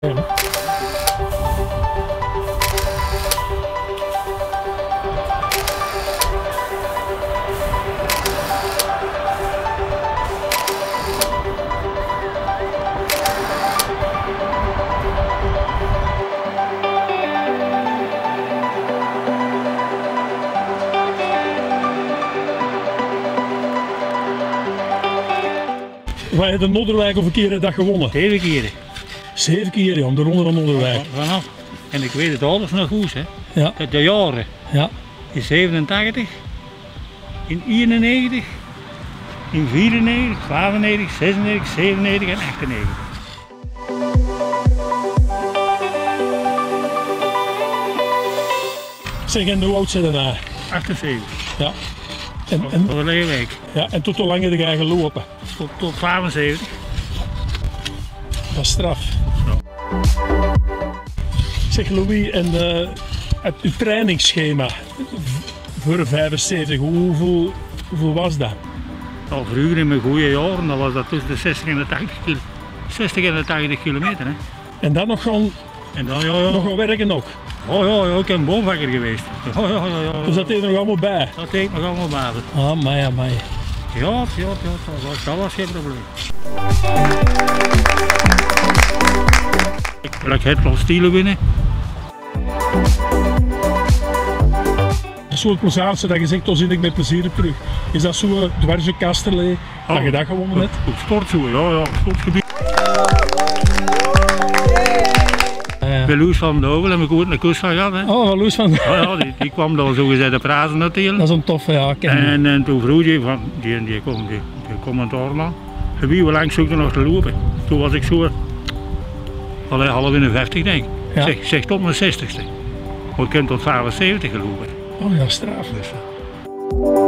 Wij hebben de of een keer dag gewonnen. Zeven keren. Zeven keer, ja, de ronde van Nodderwijk. Vanaf. En ik weet het alles nog goed, hè. Ja, De, de jaren. ja. In 87, in 91, in 94, 95, 96, 97 en 98. Zeg, en hoe oud zijn nou? 78. Ja. En, en, was een week. ja, en tot hoe lang heb jij gelopen? Tot, tot 75. Dat is straf. Zeg Louis, en eh, het, uw trainingsschema voor 75, hoeveel, hoeveel was dat? Al vroeger in mijn goede jaren, dan was dat tussen de 60 en de 80 kilo. 60 en de 80 kilometer. Hè. En dan nog gewoon En dan, ja, ja. nog gaan werken nog. Oh ja, ja, ik ben boomvakker geweest. Ja, ja, ja, ja. Dus dat deed er nog allemaal bij. Dat deed nog allemaal basis. Ah, mij, ah, mij. Ja, ja, ja, dat was, dat was geen probleem. Het wel stielen winnen. Zo'n plezantste dat je zegt, dan zit ik met plezier terug. Is dat zo dwarse kasterlee, dat je dat gewonnen hebt? Op sportzoen, ja, ja, sportgebied. Ja. Ik ben Loes van Dovel en ik goed naar kust van gehad. Hè. Oh, van Loes van. Ja, ja, die, die kwam dan zo gezegd de praten natuurlijk. Dat is een toffe, ja. Je. En, en toen vroeg hij van, die, die, kom, die, die commentaar man, wie hoe lang zoekt er nog te lopen? Toen was ik zo, allee, half in de 50 denk ik. Ja. Zeg, zeg tot mijn 60ste. Maar ik heb tot 75 gelopen. Oh ja, straf. Dus, eh,